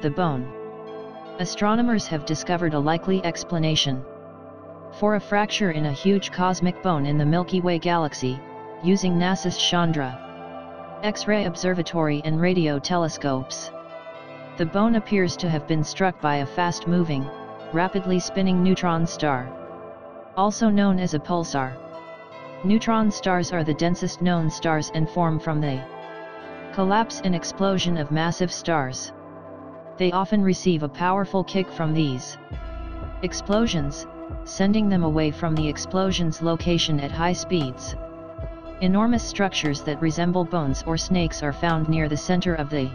the bone. Astronomers have discovered a likely explanation. For a fracture in a huge cosmic bone in the Milky Way galaxy, using NASA's Chandra X-ray observatory and radio telescopes. The bone appears to have been struck by a fast-moving, rapidly spinning neutron star. Also known as a pulsar. Neutron stars are the densest known stars and form from the collapse and explosion of massive stars. They often receive a powerful kick from these explosions, sending them away from the explosion's location at high speeds. Enormous structures that resemble bones or snakes are found near the center of the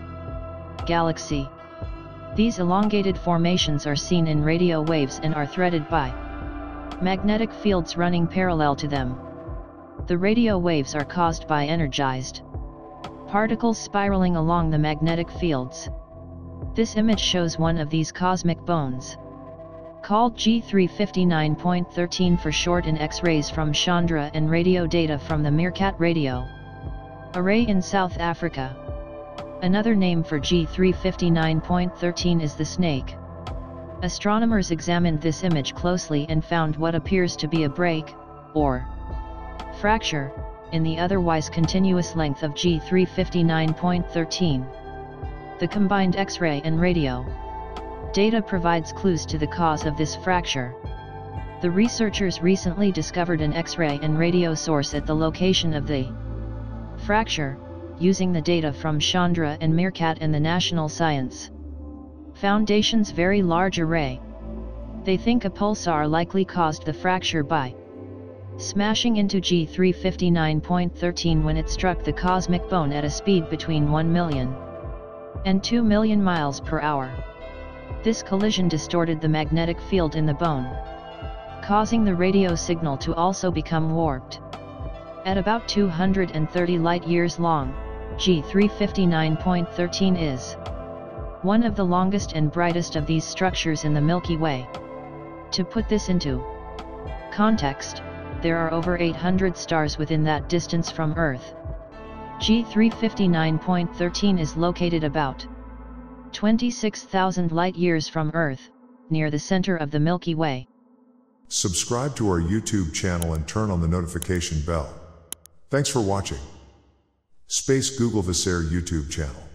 galaxy. These elongated formations are seen in radio waves and are threaded by magnetic fields running parallel to them. The radio waves are caused by energized particles spiraling along the magnetic fields. This image shows one of these cosmic bones called G359.13 for short in X-rays from Chandra and radio data from the Meerkat radio array in South Africa. Another name for G359.13 is the snake. Astronomers examined this image closely and found what appears to be a break, or fracture, in the otherwise continuous length of G359.13. The combined X-ray and radio Data provides clues to the cause of this fracture. The researchers recently discovered an X-ray and radio source at the location of the fracture, using the data from Chandra and Meerkat and the National Science Foundation's Very Large Array. They think a pulsar likely caused the fracture by smashing into G359.13 when it struck the cosmic bone at a speed between 1 million and 2 million miles per hour. This collision distorted the magnetic field in the bone, causing the radio signal to also become warped. At about 230 light-years long, G359.13 is one of the longest and brightest of these structures in the Milky Way. To put this into context, there are over 800 stars within that distance from Earth. G359.13 is located about 26,000 light-years from Earth, near the center of the Milky Way. Subscribe to our YouTube channel and turn on the notification bell. Thanks for watching. Space Googlevesaire YouTube channel.